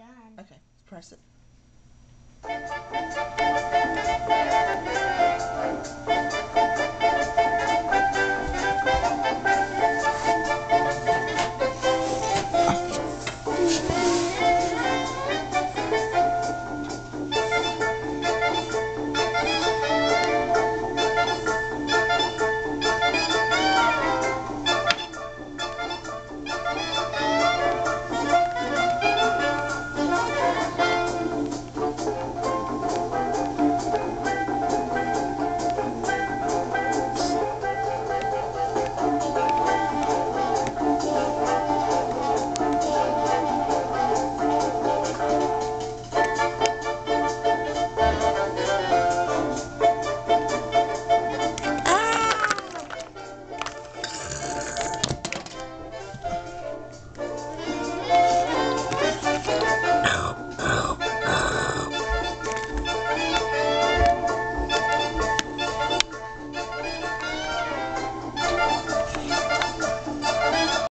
done. Okay, press it.